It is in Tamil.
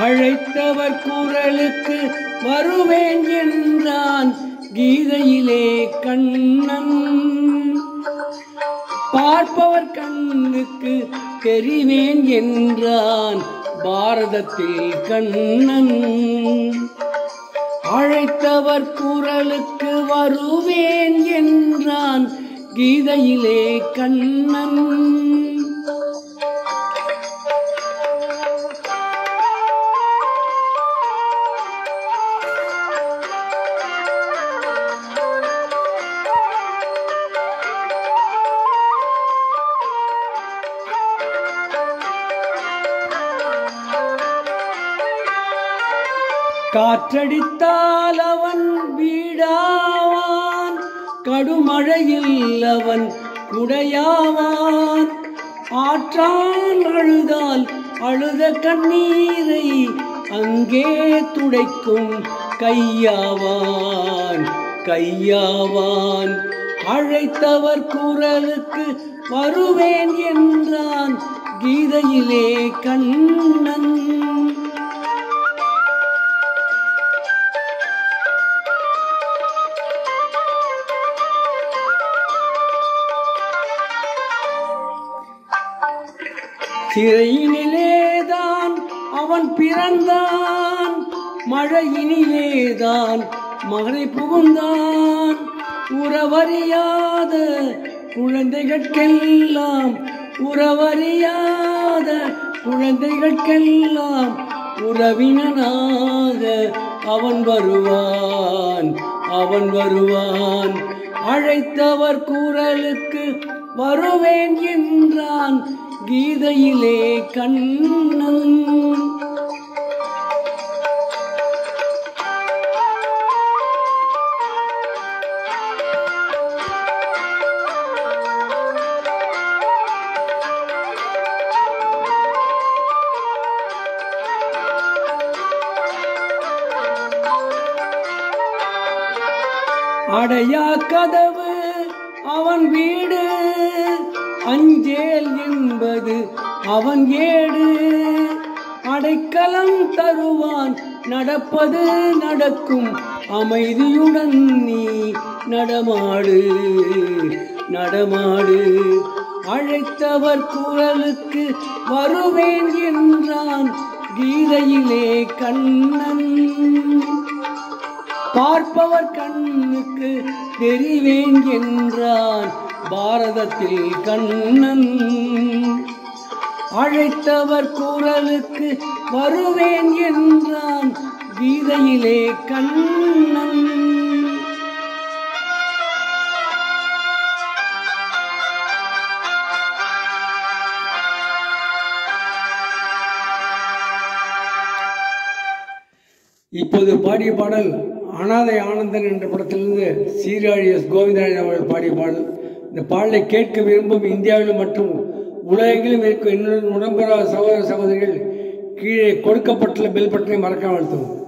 அழைத்தவர் குரலுக்கு வருவேன் என்றான். கீதையிலே கண்ணன். பார்ப்பவர் கண்ணுக்கு தெரிவேன் என்றான். பாரதத்தில் கண்ணன். அழைத்தவர் குரலுக்கு வருவேன் என்றான். கீதையிலே கண்ணன். காற்றடித்தால் அவன் வீடாவான் கடுமழையில் அவன் குடையாவான். ஆற்றால் அழுதால் அழுத கண்ணீரை அங்கே துடைக்கும் கையாவான் கையாவான். அழைத்தவர் குரலுக்கு வருவேன் என்றான். கீதையிலே கண்ணன். சிறையினிலேதான் அவன் பிறந்தான். மழையினிலேதான் மகனை புகுந்தான். உறவறியாத குழந்தைகட்கெல்லாம் உறவறியாத குழந்தைகட்கெல்லாம் உறவினனாக அவன் வருவான் அவன் வருவான். அழைத்தவர் குரலுக்கு வருவேன் என்றான். கீதையிலே கண்ணன். அடையா கதவு அவன் வீடு. அஞ்சேல் என்பது அவன் ஏடு. அடைக்கலம் தருவான் நடப்பது நடக்கும். அமைதியுடன் நீ நடமாடு நடமாடு. அழைத்தவர் குரலுக்கு வருவேன் என்றான் கீதையிலே கண்ணன். பார்ப்பவர் கண்ணுக்கு தெரிவேன் என்றான் பாரதத்தில் கண்ணன். அழைத்தவர் குரலுக்கு வருவேன் என்றான் கீதையிலே கண்ணன். இப்போது பாடிய பாடல் அனாதை ஆனந்தன் என்ற படத்திலிருந்து சீராழி எஸ். கோவிந்தராஜன் அவர்கள் பாடிய பாடல். இந்த பாடலை கேட்க விரும்பும் இந்தியாவிலும் மற்றும் உலகெங்கிலும் இருக்கும் என்னுடன் உடம்பெறா சகோதர சகோதரிகள் கீழே கொடுக்கப்பட்டுள்ள பெல் பட்டனை மறக்காமல் அழுத்தவும்.